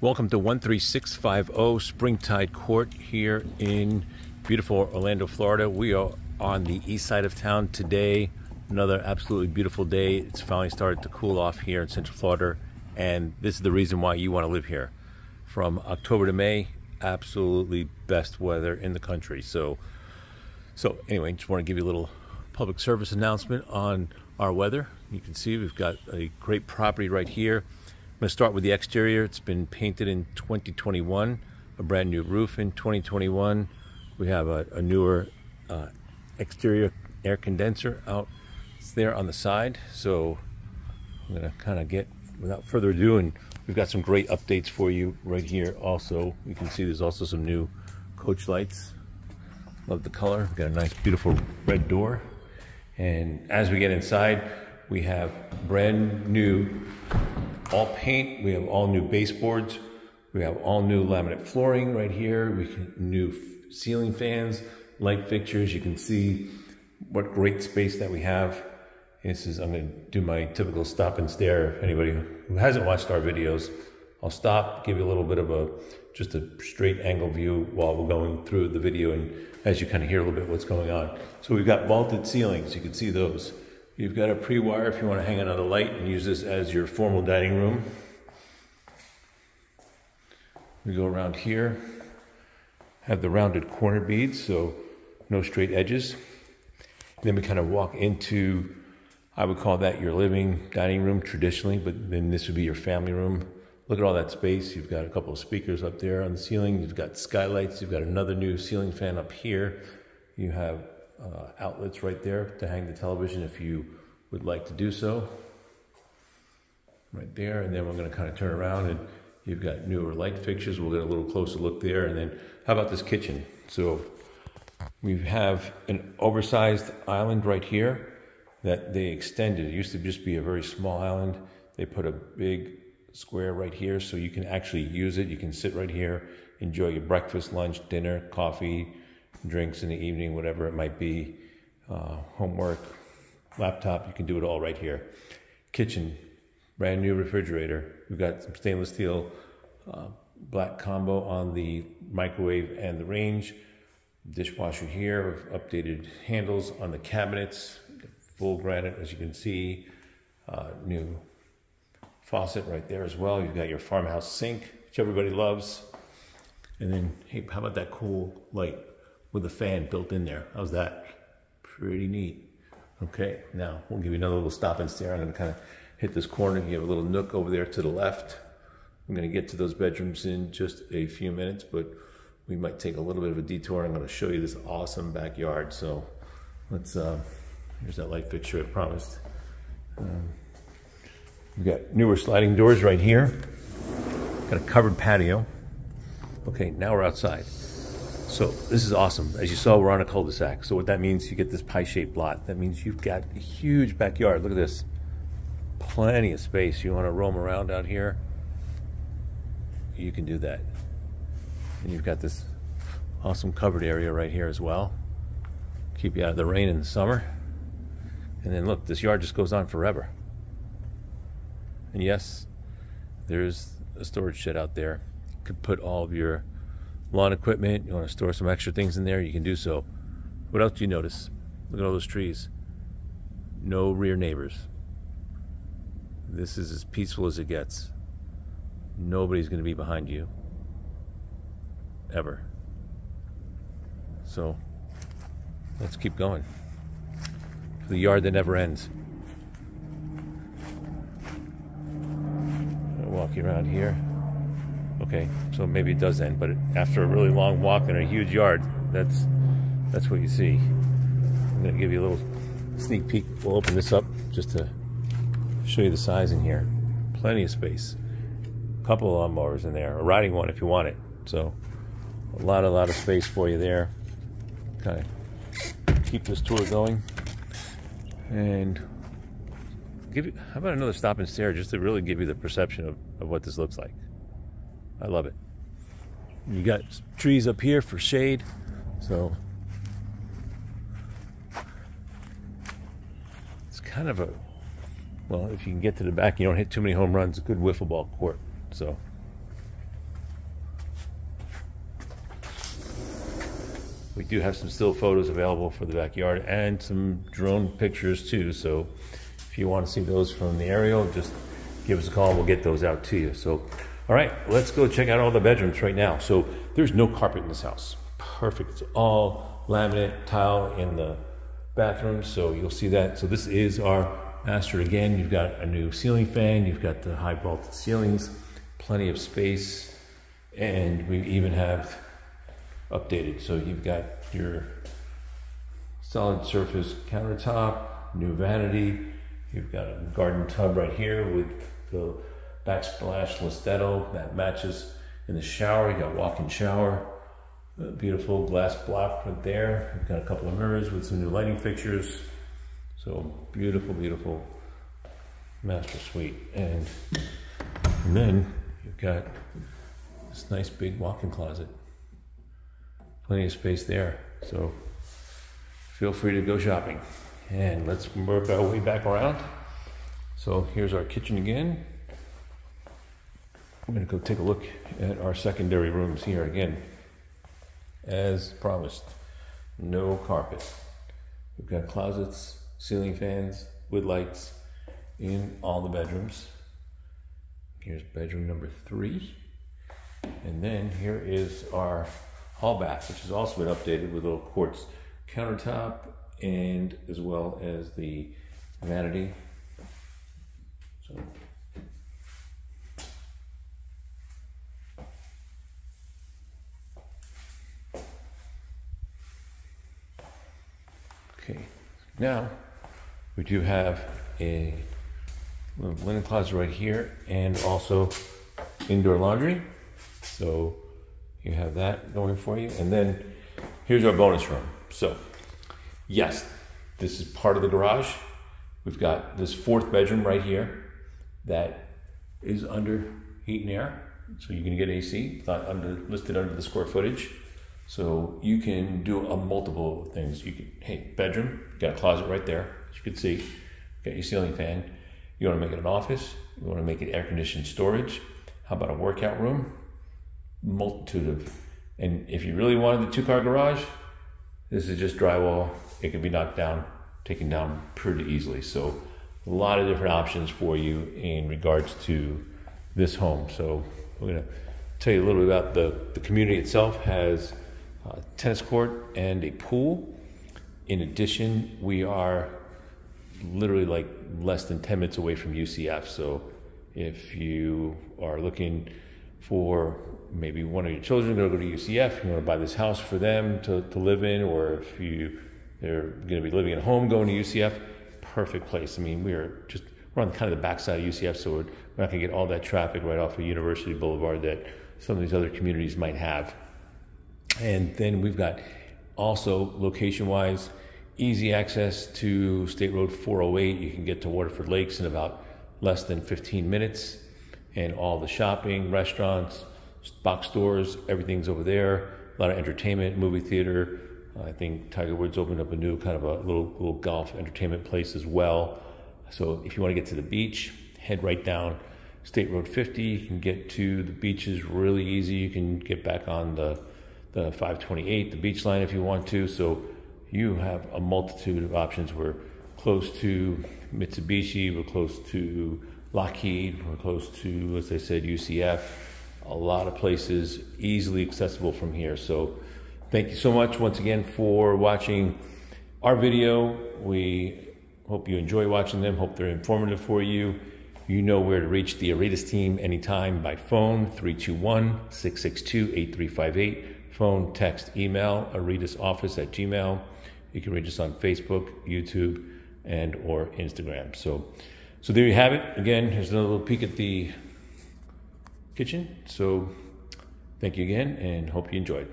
Welcome to 13650 Springtide Court here in beautiful Orlando, Florida. We are on the east side of town today. Another absolutely beautiful day. It's finally started to cool off here in Central Florida, and this is the reason why you want to live here. From October to May, absolutely best weather in the country. So, so anyway, just want to give you a little public service announcement on our weather. You can see we've got a great property right here. I'm going to start with the exterior. It's been painted in 2021, a brand new roof in 2021. We have a, a newer uh, exterior air condenser out it's there on the side. So I'm going to kind of get, without further ado, and we've got some great updates for you right here also. You can see there's also some new coach lights. Love the color. We've got a nice, beautiful red door. And as we get inside, we have brand new all paint. We have all new baseboards. We have all new laminate flooring right here. We can new ceiling fans, light fixtures. You can see what great space that we have. This is, I'm going to do my typical stop and stare. Anybody who hasn't watched our videos, I'll stop, give you a little bit of a, just a straight angle view while we're going through the video and as you kind of hear a little bit what's going on. So we've got vaulted ceilings. You can see those. You've got a pre-wire if you want to hang another light and use this as your formal dining room. We go around here, have the rounded corner beads, so no straight edges. then we kind of walk into, I would call that your living dining room traditionally, but then this would be your family room. Look at all that space. You've got a couple of speakers up there on the ceiling. You've got skylights. You've got another new ceiling fan up here. You have uh, outlets right there to hang the television if you would like to do so. Right there, and then we're going to kind of turn around and you've got newer light fixtures. We'll get a little closer look there. And then how about this kitchen? So we have an oversized island right here that they extended. It used to just be a very small island. They put a big square right here so you can actually use it. You can sit right here, enjoy your breakfast, lunch, dinner, coffee, drinks in the evening, whatever it might be, uh, homework, laptop, you can do it all right here. Kitchen, brand new refrigerator. We've got some stainless steel uh, black combo on the microwave and the range. Dishwasher here, with updated handles on the cabinets, full granite as you can see. Uh, new faucet right there as well. You've got your farmhouse sink, which everybody loves. And then, hey, how about that cool light? With a fan built in there. How's that? Pretty neat. Okay, now we'll give you another little stop and stare. I'm gonna kind of hit this corner. You have a little nook over there to the left. I'm gonna get to those bedrooms in just a few minutes, but we might take a little bit of a detour. I'm gonna show you this awesome backyard. So let's, uh, here's that light fixture I promised. Um, we've got newer sliding doors right here. Got a covered patio. Okay, now we're outside. So this is awesome. As you saw, we're on a cul-de-sac. So what that means, you get this pie-shaped lot. That means you've got a huge backyard. Look at this. Plenty of space. You want to roam around out here, you can do that. And you've got this awesome covered area right here as well. Keep you out of the rain in the summer. And then look, this yard just goes on forever. And yes, there's a storage shed out there. You could put all of your lawn equipment, you want to store some extra things in there, you can do so. What else do you notice? Look at all those trees. No rear neighbors. This is as peaceful as it gets. Nobody's going to be behind you. Ever. So, let's keep going. The yard that never ends. I'll walk you around here. Okay, so maybe it does end, but after a really long walk in a huge yard, that's that's what you see. I'm gonna give you a little sneak peek. We'll open this up just to show you the size in here. Plenty of space. A couple of lawnmowers in there, a riding one if you want it. So a lot, a lot of space for you there. Kind of keep this tour going. And give you, how about another stop and stare just to really give you the perception of, of what this looks like. I love it. You got trees up here for shade, so it's kind of a well, if you can get to the back, you don't hit too many home runs. good wiffle ball court. So we do have some still photos available for the backyard and some drone pictures too. So if you want to see those from the aerial, just give us a call. We'll get those out to you. So all right, let's go check out all the bedrooms right now. So there's no carpet in this house. Perfect. It's all laminate tile in the bathroom. So you'll see that. So this is our master again. You've got a new ceiling fan. You've got the high vaulted ceilings, plenty of space. And we even have updated. So you've got your solid surface countertop, new vanity. You've got a garden tub right here with the backsplash listello that matches in the shower. You got walk-in shower, beautiful glass block right there. You've got a couple of mirrors with some new lighting fixtures. So beautiful, beautiful master suite. And, and then you've got this nice big walk-in closet. Plenty of space there. So feel free to go shopping. And let's work our way back around. So here's our kitchen again. I'm gonna go take a look at our secondary rooms here again. As promised, no carpet. We've got closets, ceiling fans wood lights in all the bedrooms. Here's bedroom number three. And then here is our hall bath, which has also been updated with a little quartz countertop and as well as the vanity. So Okay, now we do have a linen closet right here and also indoor laundry. So you have that going for you. And then here's our bonus room. So yes, this is part of the garage. We've got this fourth bedroom right here that is under heat and air. So you can get AC, not under, listed under the square footage. So you can do a multiple things. You can, hey, bedroom, got a closet right there, as you can see. Got your ceiling fan. You want to make it an office. You want to make it air conditioned storage. How about a workout room? Multitude of, and if you really wanted the two car garage, this is just drywall. It can be knocked down, taken down pretty easily. So a lot of different options for you in regards to this home. So we're gonna tell you a little bit about the, the community itself has tennis court and a pool. In addition, we are literally like less than 10 minutes away from UCF. So if you are looking for maybe one of your children to go to UCF, you want to buy this house for them to, to live in, or if you they're going to be living at home going to UCF, perfect place. I mean, we're just we're on kind of the backside of UCF, so we're not going to get all that traffic right off of University Boulevard that some of these other communities might have. And then we've got also location wise, easy access to State Road 408. You can get to Waterford Lakes in about less than 15 minutes. And all the shopping, restaurants, box stores, everything's over there. A lot of entertainment, movie theater. I think Tiger Woods opened up a new kind of a little little golf entertainment place as well. So if you want to get to the beach, head right down State Road 50. You can get to the beaches really easy. You can get back on the the 528, the beach line if you want to. So you have a multitude of options. We're close to Mitsubishi, we're close to Lockheed, we're close to, as I said, UCF. A lot of places easily accessible from here. So thank you so much once again for watching our video. We hope you enjoy watching them. Hope they're informative for you. You know where to reach the Aridas team anytime by phone, 321 662 8358 phone, text, email, Aridas office at gmail. You can reach us on Facebook, YouTube, and or Instagram. So, so there you have it. Again, here's another little peek at the kitchen. So thank you again and hope you enjoyed.